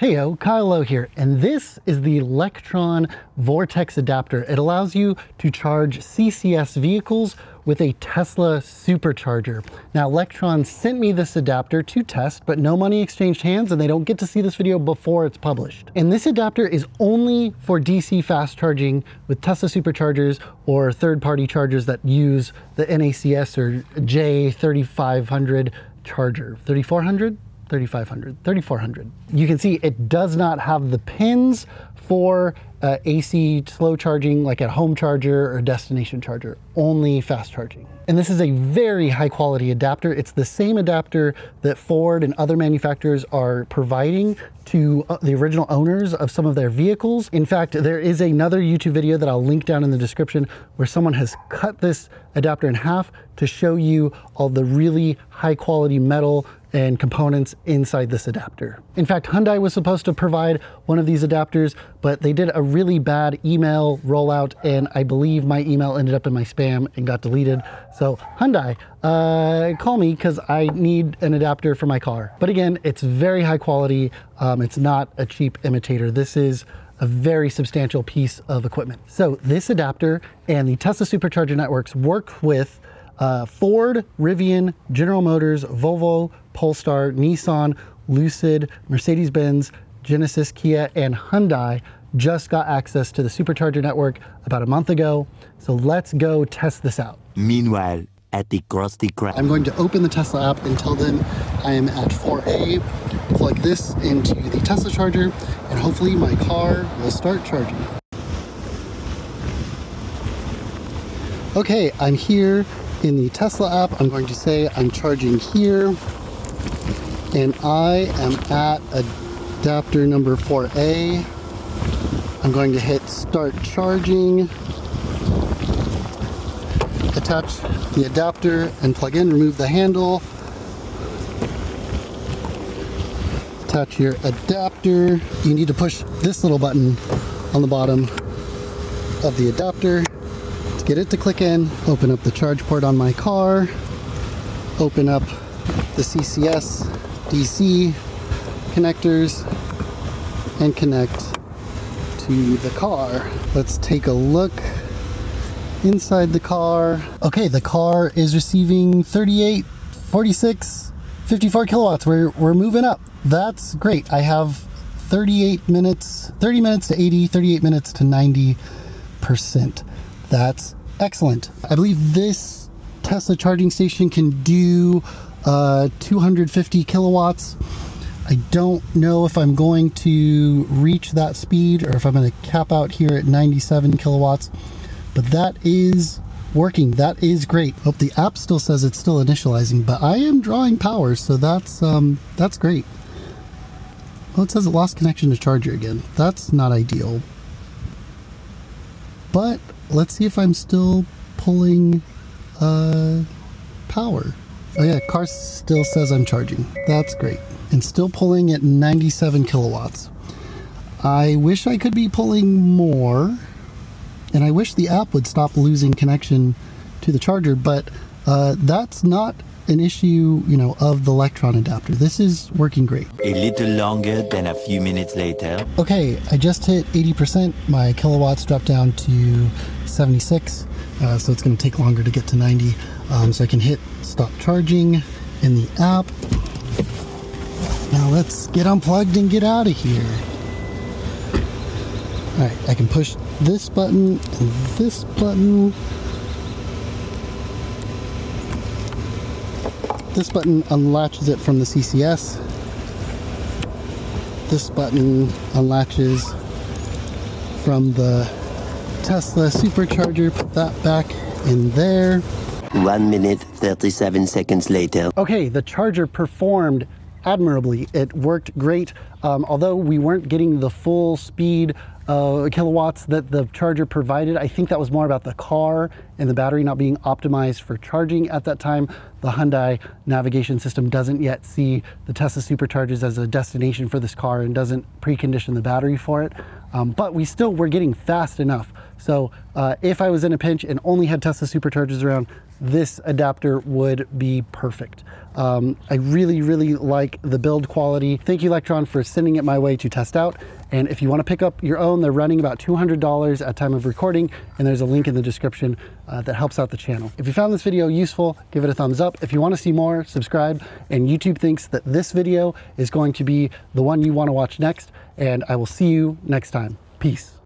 Heyo, Kyle Lowe here, and this is the Lectron Vortex adapter. It allows you to charge CCS vehicles with a Tesla supercharger. Now, Lectron sent me this adapter to test, but no money exchanged hands, and they don't get to see this video before it's published. And this adapter is only for DC fast charging with Tesla superchargers or third-party chargers that use the NACS or J3500 charger. 3400? 3500, 3400. You can see it does not have the pins for uh, AC slow charging like at home charger or destination charger, only fast charging. And this is a very high quality adapter. It's the same adapter that Ford and other manufacturers are providing to uh, the original owners of some of their vehicles. In fact, there is another YouTube video that I'll link down in the description where someone has cut this adapter in half to show you all the really high quality metal and components inside this adapter. In fact, Hyundai was supposed to provide one of these adapters, but they did a really bad email rollout and I believe my email ended up in my spam and got deleted. So Hyundai, uh, call me because I need an adapter for my car. But again, it's very high quality. Um, it's not a cheap imitator. This is a very substantial piece of equipment. So this adapter and the Tesla Supercharger networks work with uh, Ford, Rivian, General Motors, Volvo, Polestar, Nissan, Lucid, Mercedes-Benz, Genesis, Kia, and Hyundai just got access to the Supercharger network about a month ago. So let's go test this out. Meanwhile, at the Krusty Krab. I'm going to open the Tesla app and tell them I am at 4A, plug this into the Tesla charger, and hopefully my car will start charging. Okay, I'm here in the Tesla app. I'm going to say I'm charging here, and I am at adapter number 4A. I'm going to hit start charging, attach the adapter and plug in, remove the handle, attach your adapter. You need to push this little button on the bottom of the adapter to get it to click in. Open up the charge port on my car, open up the CCS DC connectors and connect to the car. Let's take a look inside the car. Okay, the car is receiving 38, 46, 54 kilowatts. We're, we're moving up. That's great. I have 38 minutes, 30 minutes to 80, 38 minutes to 90%. That's excellent. I believe this Tesla charging station can do uh, 250 kilowatts I don't know if I'm going to reach that speed or if I'm going to cap out here at 97 kilowatts, but that is working. That is great. Hope the app still says it's still initializing, but I am drawing power, so that's um, that's great. Well, it says it lost connection to charger again. That's not ideal. But let's see if I'm still pulling uh, power. Oh yeah, car still says I'm charging. That's great and still pulling at 97 kilowatts. I wish I could be pulling more, and I wish the app would stop losing connection to the charger, but uh, that's not an issue, you know, of the Lectron adapter. This is working great. A little longer than a few minutes later. Okay, I just hit 80%. My kilowatts dropped down to 76, uh, so it's going to take longer to get to 90. Um, so I can hit stop charging in the app. Now let's get unplugged and get out of here. Alright, I can push this button and this button. This button unlatches it from the CCS. This button unlatches from the Tesla supercharger. Put that back in there. One minute, 37 seconds later. Okay, the charger performed admirably. It worked great. Um, although we weren't getting the full speed uh, kilowatts that the charger provided, I think that was more about the car and the battery not being optimized for charging at that time, the Hyundai navigation system doesn't yet see the Tesla superchargers as a destination for this car and doesn't precondition the battery for it. Um, but we still were getting fast enough. So uh, if I was in a pinch and only had Tesla superchargers around, this adapter would be perfect. Um, I really, really like the build quality. Thank you, Lectron, for sending it my way to test out. And if you want to pick up your own, they're running about $200 at time of recording, and there's a link in the description uh, that helps out the channel. If you found this video useful, give it a thumbs up. If you want to see more, subscribe. And YouTube thinks that this video is going to be the one you want to watch next, and I will see you next time. Peace.